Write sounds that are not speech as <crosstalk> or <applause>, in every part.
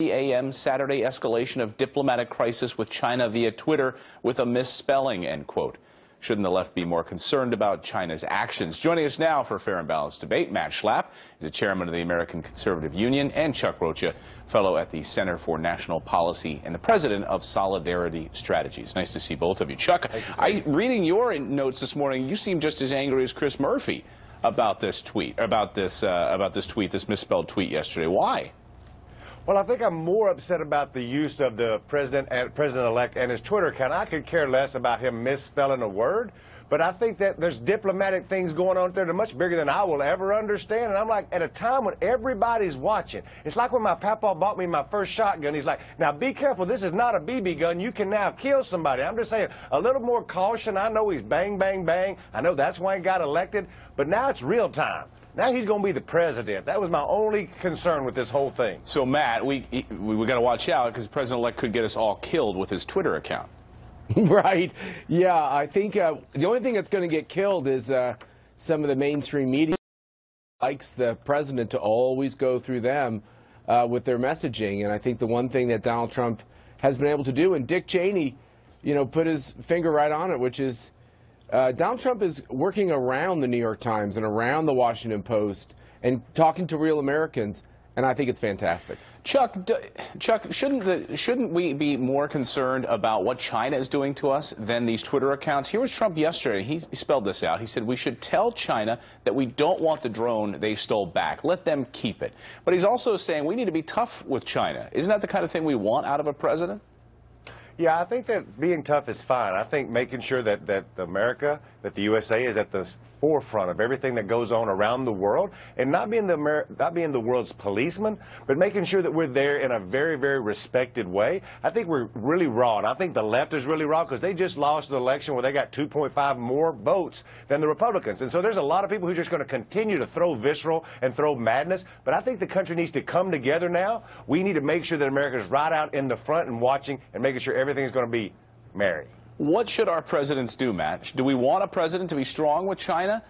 a.m. Saturday escalation of diplomatic crisis with China via Twitter with a misspelling, end quote. Shouldn't the left be more concerned about China's actions? Joining us now for Fair and Balanced Debate, Matt Schlapp, the chairman of the American Conservative Union, and Chuck Rocha, fellow at the Center for National Policy and the president of Solidarity Strategies. Nice to see both of you. Chuck, you, I, reading your notes this morning, you seem just as angry as Chris Murphy about this tweet, about this, uh, about this tweet, this misspelled tweet yesterday. Why? Well, I think I'm more upset about the use of the president and president-elect and his Twitter account. I could care less about him misspelling a word, but I think that there's diplomatic things going on there that are much bigger than I will ever understand. And I'm like, at a time when everybody's watching, it's like when my papa bought me my first shotgun. He's like, now be careful. This is not a BB gun. You can now kill somebody. I'm just saying, a little more caution. I know he's bang, bang, bang. I know that's why he got elected, but now it's real time. Now he's going to be the president. That was my only concern with this whole thing. So, Matt, we we, we got to watch out because President-elect could get us all killed with his Twitter account. <laughs> right. Yeah, I think uh, the only thing that's going to get killed is uh, some of the mainstream media likes the president to always go through them uh, with their messaging. And I think the one thing that Donald Trump has been able to do, and Dick Cheney, you know, put his finger right on it, which is uh, Donald Trump is working around the New York Times and around the Washington Post and talking to real Americans, and I think it's fantastic. Chuck, Chuck, shouldn't the, shouldn't we be more concerned about what China is doing to us than these Twitter accounts? Here was Trump yesterday. He, he spelled this out. He said we should tell China that we don't want the drone they stole back. Let them keep it. But he's also saying we need to be tough with China. Isn't that the kind of thing we want out of a president? Yeah, I think that being tough is fine. I think making sure that, that America, that the USA is at the forefront of everything that goes on around the world and not being the, Amer not being the world's policeman, but making sure that we're there in a very, very respected way. I think we're really raw, and I think the left is really raw because they just lost an election where they got 2.5 more votes than the Republicans. And so there's a lot of people who are just going to continue to throw visceral and throw madness. But I think the country needs to come together now. We need to make sure that America is right out in the front and watching and making sure everything's going to be merry. What should our presidents do, Matt? Do we want a president to be strong with China?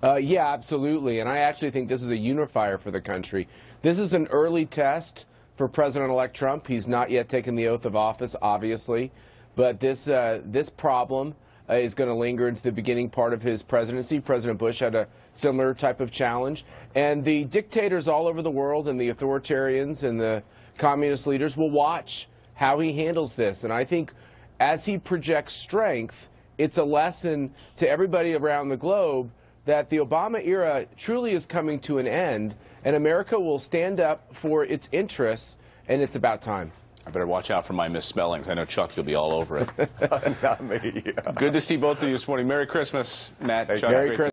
Uh, yeah, absolutely. And I actually think this is a unifier for the country. This is an early test for President-elect Trump. He's not yet taken the oath of office, obviously, but this uh, this problem uh, is going to linger into the beginning part of his presidency. President Bush had a similar type of challenge, and the dictators all over the world and the authoritarians and the communist leaders will watch how he handles this. And I think as he projects strength, it's a lesson to everybody around the globe that the Obama era truly is coming to an end, and America will stand up for its interests, and it's about time. I better watch out for my misspellings. I know, Chuck, you'll be all over it. <laughs> Not me. Yeah. Good to see both of you this morning. Merry Christmas, Matt. Chuck. Merry Christmas.